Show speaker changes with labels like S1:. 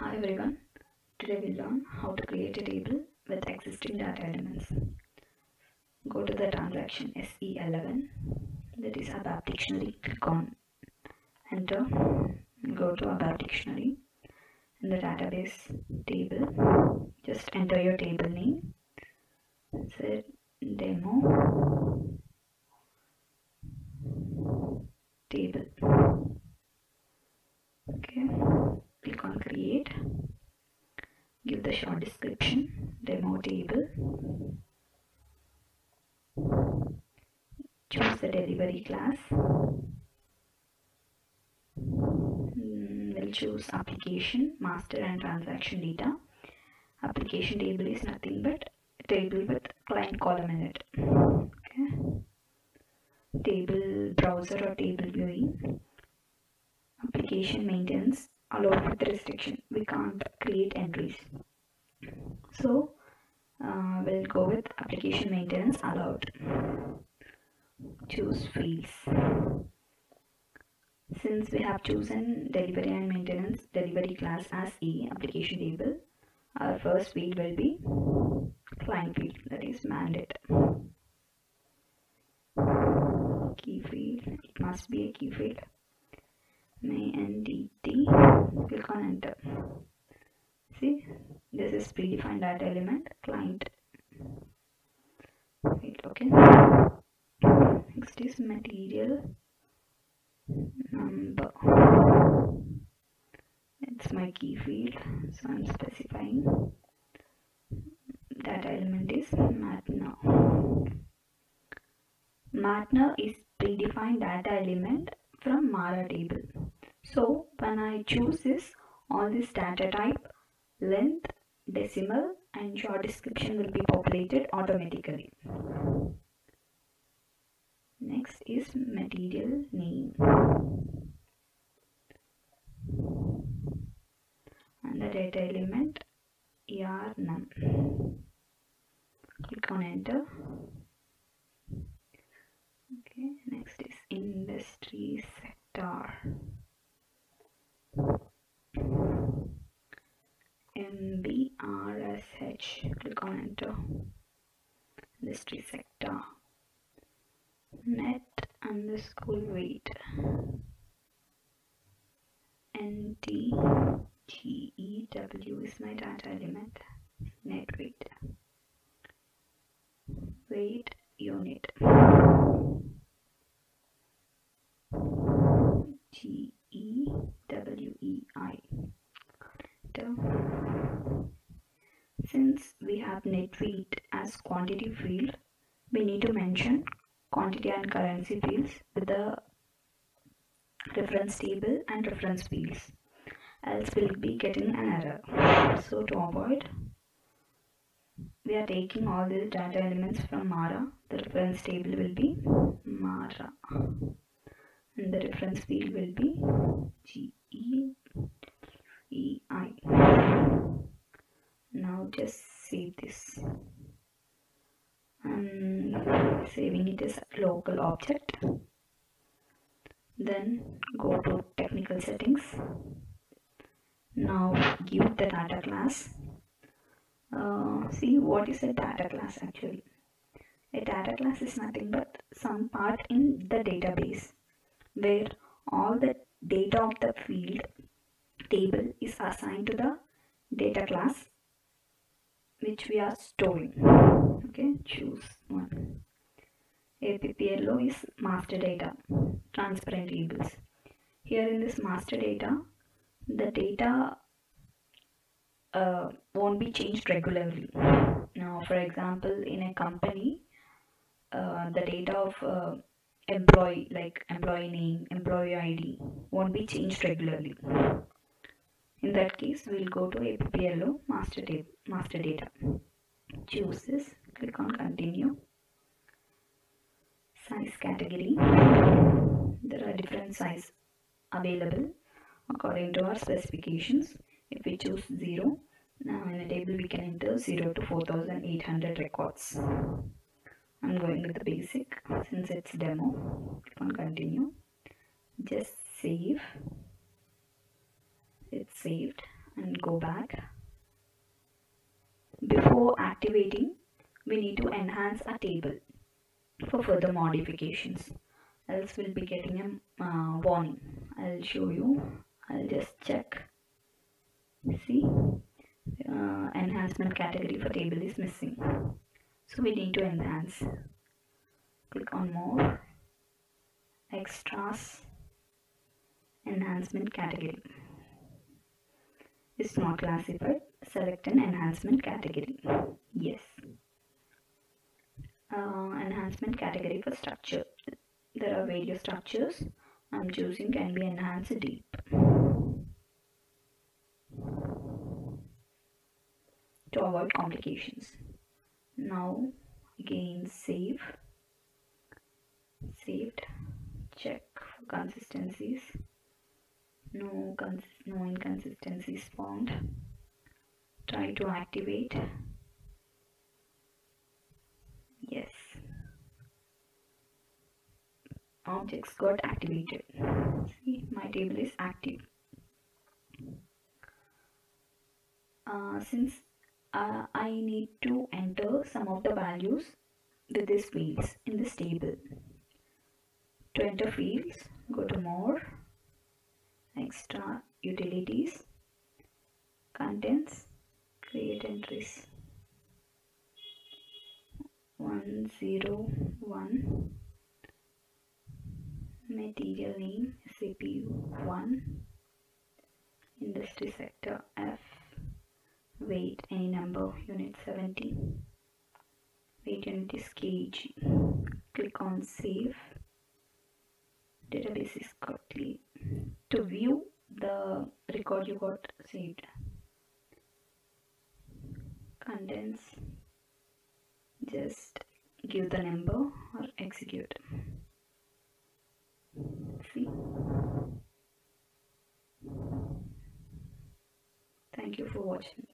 S1: Hi everyone, today we'll learn how to create a table with existing data elements. Go to the transaction SE11, that is ABAP dictionary, click on enter, go to ABAP dictionary, in the database table, just enter your table name, say demo table. Okay, click on create, give the short description, demo table, choose the delivery class, Mm, we'll choose application, master and transaction data. Application table is nothing but table with client column in it. Okay. Table browser or table viewing. Application maintenance allowed with the restriction. We can't create entries. So uh, we'll go with application maintenance allowed. Choose fields. Since we have chosen delivery and maintenance delivery class as a application table, our first field will be client field that is mandate. Key field, it must be a key field. May entity, click on enter. See, this is predefined data element client. Okay. Next is material number it's my key field so i'm specifying that element is MATNR MATNR is predefined data element from mara table so when i choose this all this data type length decimal and short description will be populated automatically Next is material name. And the data element er none. Click on enter. Okay, next is industry sector. MBRSH. Click on enter. Industry sector net underscore weight ntgew is my data element net weight weight unit g e w e i since we have net weight as quantity field we need to mention quantity and currency fields with the reference table and reference fields else we'll be getting an error. So to avoid we are taking all these data elements from mara. The reference table will be mara. And the reference field will be g e e i. Now just this I'm saving it as local object. Then go to technical settings. Now give the data class. Uh, see what is a data class actually? A data class is nothing but some part in the database where all the data of the field table is assigned to the data class which we are storing. Okay choose one. APPLO is master data transparent tables here in this master data the data uh, won't be changed regularly. Now for example in a company uh, the data of uh, employee like employee name employee id won't be changed regularly in that case we'll go to APPLO master master data. Choose this. Click on continue. Size category. There are different size available according to our specifications. If we choose 0 now in a table we can enter 0 to 4800 records. I'm going with the basic since it's demo. Click on continue. Just save it's saved and go back. Before activating we need to enhance our table for further modifications. Else we'll be getting a uh, warning. I'll show you. I'll just check. See? Uh, enhancement category for table is missing. So we need to enhance. Click on more. Extras. Enhancement category is not classified select an enhancement category. Yes. Uh, enhancement category for structure. There are various structures. I'm choosing can be enhanced deep. To avoid complications. Now again save. Saved. Check for consistencies no no inconsistencies found try to activate. Yes. Objects got activated. See my table is active. Uh, since uh, I need to enter some of the values with these fields in this table. To enter fields go to more extra uh, utilities contents create entries. 101 material name CPU 1 industry sector F weight any number unit 70 weight unit is kg click on save. Database is clean to view the record you got saved. Contents just give the number or execute. See? Thank you for watching